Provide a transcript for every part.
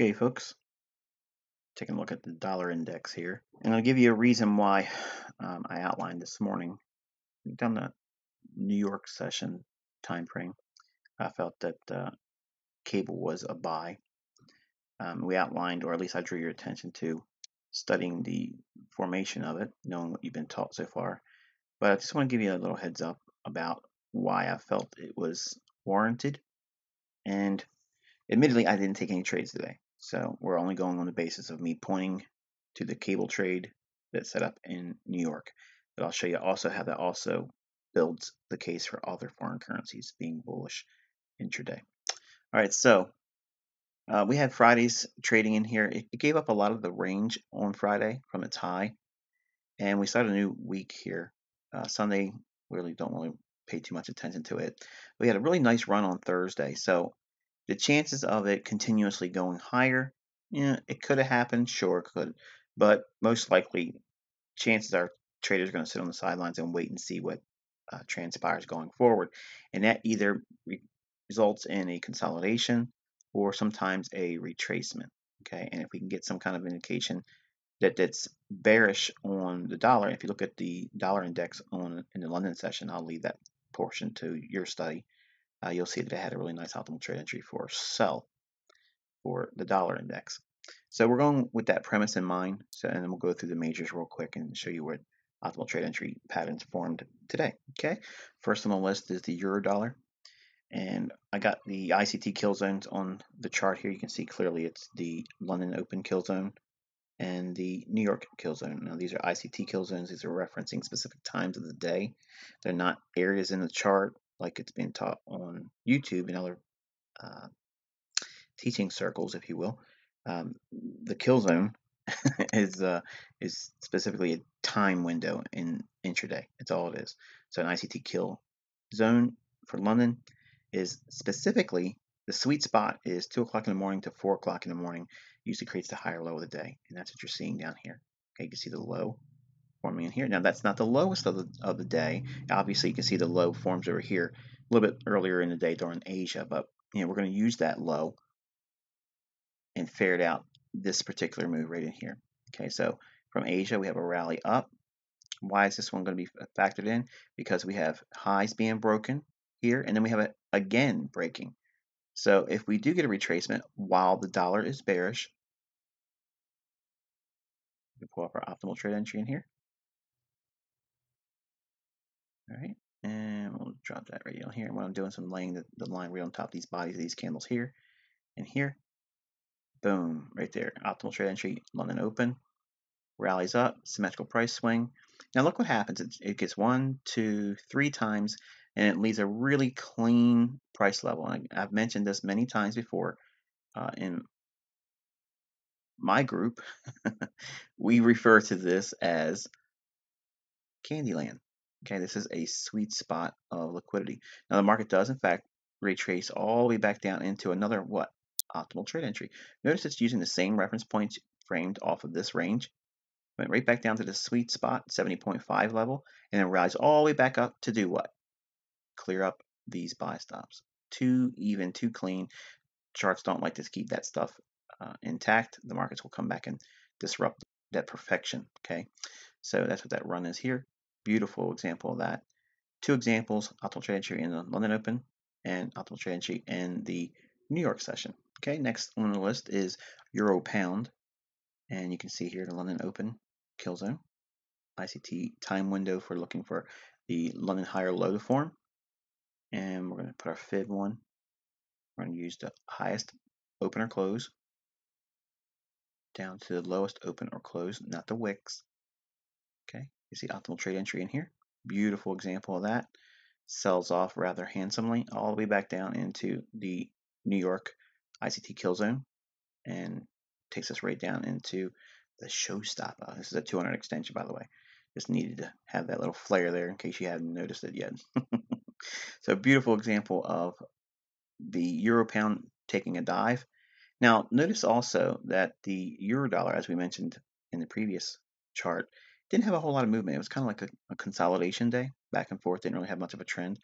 Okay, folks, taking a look at the dollar index here. And I'll give you a reason why um, I outlined this morning. Down the New York session time frame, I felt that uh, cable was a buy. Um, we outlined, or at least I drew your attention to, studying the formation of it, knowing what you've been taught so far. But I just want to give you a little heads up about why I felt it was warranted. And admittedly, I didn't take any trades today. So we're only going on the basis of me pointing to the cable trade that's set up in New York. But I'll show you also how that also builds the case for other foreign currencies being bullish intraday. All right, so uh, we had Friday's trading in here. It, it, gave up a lot of the range on Friday from its high, and we started a new week here. Uh, Sunday, really don't really pay too much attention to it. We had a really nice run on Thursday, so the chances of it continuously going higher, yeah, it could have happened, sure, it could, but most likely, chances are traders are going to sit on the sidelines and wait and see what uh, transpires going forward, and that either re results in a consolidation or sometimes a retracement. Okay, and if we can get some kind of indication that that's bearish on the dollar, if you look at the dollar index on in the London session, I'll leave that portion to your study uh, you'll see that it had a really nice optimal trade entry for sell for the dollar index. So we're going with that premise in mind. So, and then we'll go through the majors real quick and show you what optimal trade entry patterns formed today. Okay, first on the list is the euro dollar. And I got the ICT kill zones on the chart here. You can see clearly it's the London Open kill zone and the New York kill zone. Now these are ICT kill zones. These are referencing specific times of the day. They're not areas in the chart like it's being taught on YouTube and other uh, teaching circles, if you will. Um, the kill zone is uh, is specifically a time window in intraday. It's all it is. So an ICT kill zone for London is specifically the sweet spot is two o'clock in the morning to four o'clock in the morning. Usually creates the higher low of the day, and that's what you're seeing down here. Okay, you can see the low forming in here. Now that's not the lowest of the, of the day. Obviously you can see the low forms over here a little bit earlier in the day during Asia, but you know we're going to use that low and ferret out this particular move right in here. Okay, so from Asia we have a rally up. Why is this one going to be factored in? Because we have highs being broken here, and then we have it again breaking. So if we do get a retracement while the dollar is bearish, we pull up our optimal trade entry in here. All right, and we'll drop that right here. What I'm doing is I'm laying the, the line right on top of these bodies of these candles here and here. Boom, right there. Optimal trade entry, London open, rallies up, symmetrical price swing. Now look what happens. It, it gets one, two, three times, and it leaves a really clean price level. And I, have mentioned this many times before uh, in my group. we refer to this as Candyland. Okay, this is a sweet spot of liquidity. Now the market does in fact retrace all the way back down into another what? Optimal trade entry. Notice it's using the same reference points framed off of this range. Went right back down to the sweet spot, 70.5 level, and then rise all the way back up to do what? Clear up these buy stops. Too even, too clean. Charts don't like to keep that stuff uh, intact. The markets will come back and disrupt that perfection. Okay, so that's what that run is here beautiful example of that. Two examples, trade entry in the London Open and trade entry in the New York session. Okay, next on the list is Euro Pound. And you can see here the London Open kill zone. ICT time window for looking for the London higher low to form. And we're going to put our fib one. We're going to use the highest open or close down to the lowest open or close, not the wicks. Okay, you see optimal trade entry in here. Beautiful example of that. Sells off rather handsomely all the way back down into the New York ICT kill zone and takes us right down into the showstopper. This is a 200 extension, by the way. Just needed to have that little flare there in case you hadn't noticed it yet. so, beautiful example of the euro pound taking a dive. Now, notice also that the euro dollar, as we mentioned in the previous chart, didn't have a whole lot of movement. It was kind of like a, a consolidation day, back and forth. Didn't really have much of a trend,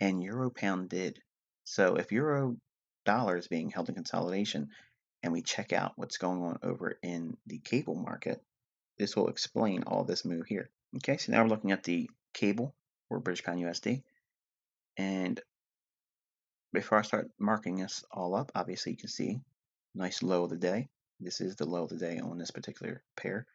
and euro pound did. So if euro dollar is being held in consolidation, and we check out what's going on over in the cable market, this will explain all this move here. Okay, so now we're looking at the cable for British Pound USD. And before I start marking this all up, obviously you can see nice low of the day. This is the low of the day on this particular pair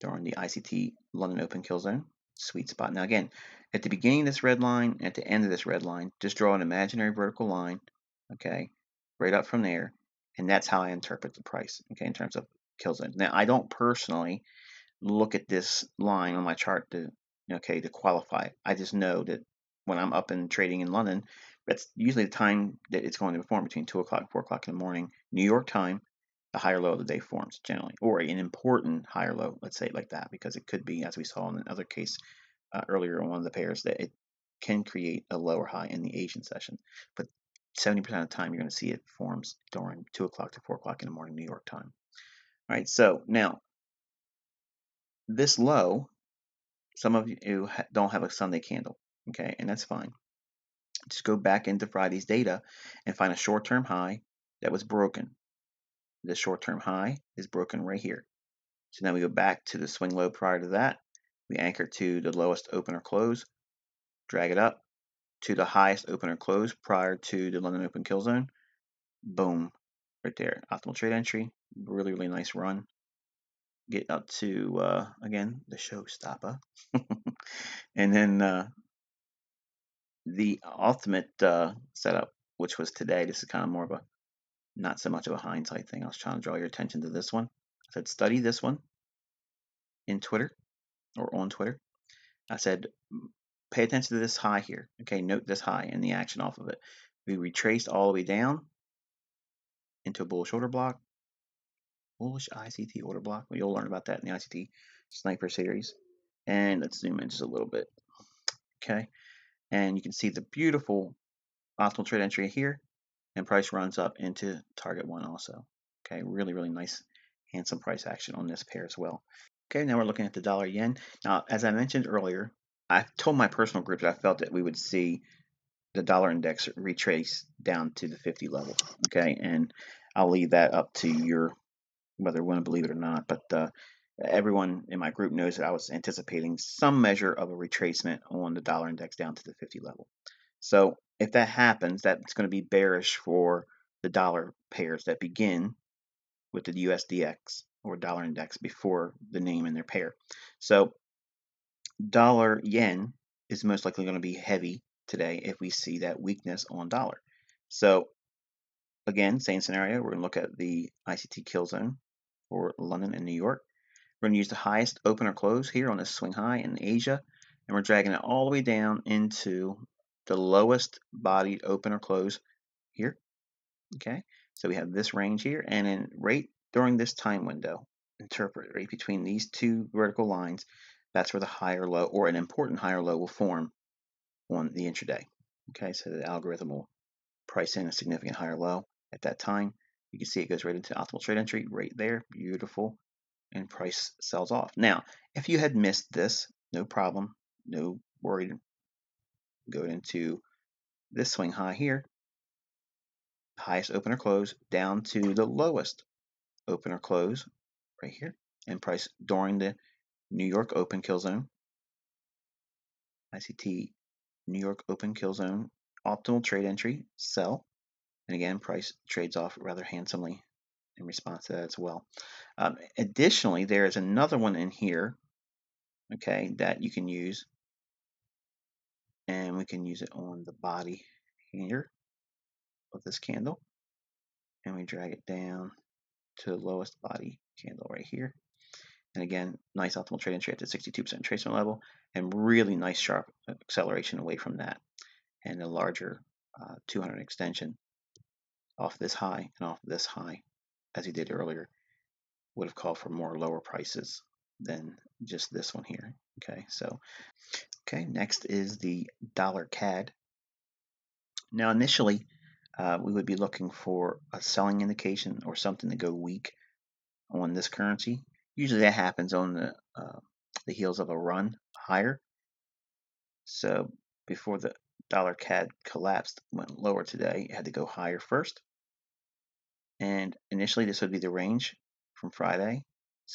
during the ICT London Open kill zone. Sweet spot. Now again, at the beginning of this red line, at the end of this red line, just draw an imaginary vertical line, okay, right up from there, and that's how I interpret the price, okay, in terms of kill zone. Now I don't personally look at this line on my chart to, okay, to qualify. I just know that when I'm up and trading in London, that's usually the time that it's going to perform between 2 o'clock and 4 o'clock in the morning. New York time, the higher low of the day forms generally, or an important higher low, let's say it like that, because it could be, as we saw in another case uh, earlier on one of the pairs, that it can create a lower high in the Asian session. But 70% of the time, you're going to see it forms during 2 o'clock to 4 o'clock in the morning New York time. All right, so now this low, some of you don't have a Sunday candle, okay, and that's fine just go back into Friday's data and find a short-term high that was broken. The short-term high is broken right here. So now we go back to the swing low prior to that. We anchor to the lowest open or close, drag it up to the highest open or close prior to the London Open kill zone. Boom, right there. Optimal trade entry. Really, really nice run. Get up to, uh, again, the showstopper. and then uh, the ultimate uh, setup, which was today, this is kind of more of a not so much of a hindsight thing. I was trying to draw your attention to this one. I said, study this one in Twitter or on Twitter. I said, pay attention to this high here. Okay, note this high and the action off of it. We retraced all the way down into a bullish order block. Bullish ICT order block. Well, You'll learn about that in the ICT Sniper series. And let's zoom in just a little bit. Okay, and you can see the beautiful optimal trade entry here and price runs up into target one also. Okay, really, really nice, handsome price action on this pair as well. Okay, now we're looking at the dollar yen. Now, as I mentioned earlier, I told my personal group that I felt that we would see the dollar index retrace down to the 50 level. Okay, and I'll leave that up to your whether you want to believe it or not. But uh, everyone in my group knows that I was anticipating some measure of a retracement on the dollar index down to the 50 level. So if that happens, that's going to be bearish for the dollar pairs that begin with the USDX or dollar index before the name and their pair. So dollar yen is most likely going to be heavy today if we see that weakness on dollar. So again, same scenario, we're going to look at the ICT kill zone for London and New York. We're going to use the highest open or close here on this swing high in Asia, and we're dragging it all the way down into the lowest bodied open or close here. Okay, so we have this range here, and in right during this time window, interpret right between these two vertical lines, that's where the higher low or an important higher low will form on the intraday. Okay, so the algorithm will price in a significant higher low at that time. You can see it goes right into optimal trade entry right there. Beautiful and price sells off. Now, if you had missed this, no problem, no worry. Go into this swing high here, highest open or close, down to the lowest open or close right here, and price during the New York open kill zone. ICT New York open kill zone, optimal trade entry, sell. And again, price trades off rather handsomely in response to that as well. Um, additionally, there is another one in here, okay, that you can use. And we can use it on the body here of this candle. And we drag it down to the lowest body candle right here. And again, nice optimal trade entry at the 62% retracement level and really nice sharp acceleration away from that and a larger uh, 200 extension off this high and off this high as he did earlier, would have called for more lower prices than just this one here. Okay, so, okay, next is the dollar CAD. Now, initially, uh, we would be looking for a selling indication or something to go weak on this currency. Usually that happens on the, uh, the heels of a run higher. So before the dollar CAD collapsed, went lower today, it had to go higher first. And initially, this would be the range from Friday's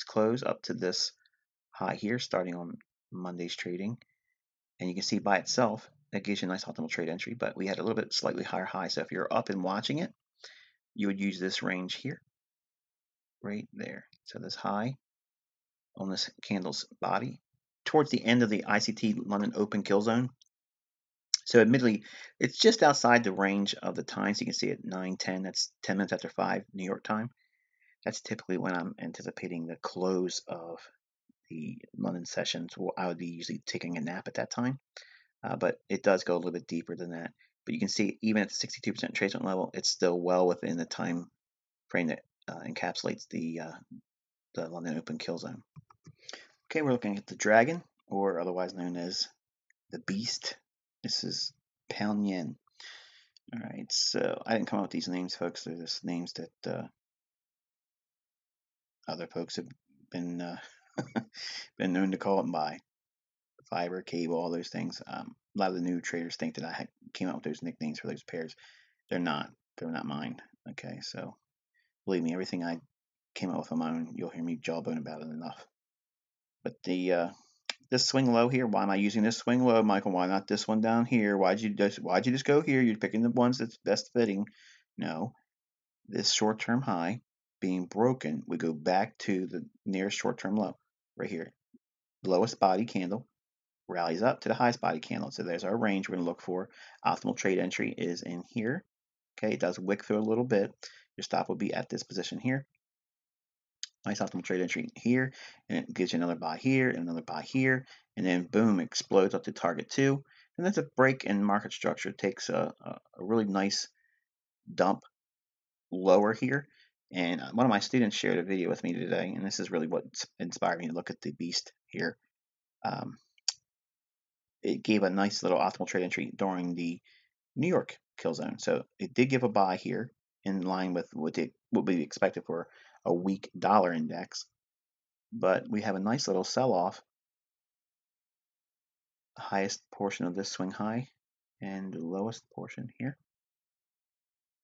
close up to this high here, starting on Monday's trading. And you can see by itself, that gives you a nice optimal trade entry, but we had a little bit slightly higher high. So if you're up and watching it, you would use this range here, right there. So this high on this candle's body towards the end of the ICT London Open Kill Zone. So admittedly, it's just outside the range of the times. You can see at 9:10, that's 10 minutes after 5 New York time. That's typically when I'm anticipating the close of the London sessions. Well, I would be usually taking a nap at that time, uh, but it does go a little bit deeper than that. But you can see even at the 62% tracement level, it's still well within the time frame that uh, encapsulates the uh, the London Open kill zone. Okay, we're looking at the dragon, or otherwise known as the beast. This is pound. All right, so I didn't come up with these names, folks. They're just names that uh, other folks have been uh, been known to call it by. Fiber, cable, all those things. Um, a lot of the new traders think that I came up with those nicknames for those pairs. They're not. They're not mine. Okay, so believe me, everything I came up with on my own, you'll hear me jawbone about it enough. But the uh, this swing low here, why am I using this swing low, Michael? Why not this one down here? Why'd you just why'd you just go here? You're picking the ones that's best fitting. No. This short term high being broken, we go back to the nearest short term low right here. Lowest body candle rallies up to the highest body candle. So there's our range we're going to look for. Optimal trade entry is in here. Okay, it does wick through a little bit. Your stop will be at this position here nice optimal trade entry here, and it gives you another buy here, and another buy here, and then boom, explodes up to target two. And that's a break in market structure. It takes a, a, really nice dump lower here. And uh, one of my students shared a video with me today, and this is really what inspired me to look at the beast here. Um, it gave a nice little optimal trade entry during the New York kill zone. So it did give a buy here in line with what, it, what we expected for a weak dollar index, but we have a nice little sell-off. Highest portion of this swing high and the lowest portion here.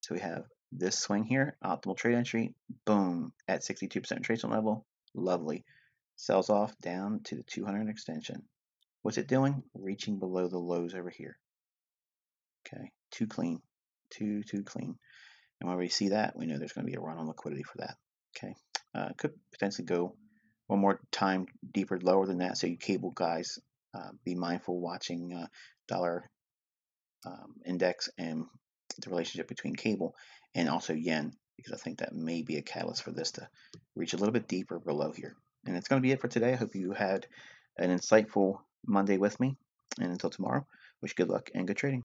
So we have this swing here, optimal trade entry, boom, at 62% tracement level, lovely. Sells off down to the 200 extension. What's it doing? Reaching below the lows over here. Okay, too clean, too, too clean. And when we see that, we know there's going to be a run on liquidity for that. Okay, uh, could potentially go one more time deeper lower than that. So you cable guys, uh, be mindful watching uh, dollar um, index and the relationship between cable and also yen because I think that may be a catalyst for this to reach a little bit deeper below here. And it's going to be it for today. I hope you had an insightful Monday with me. And until tomorrow, wish good luck and good trading.